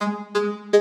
Música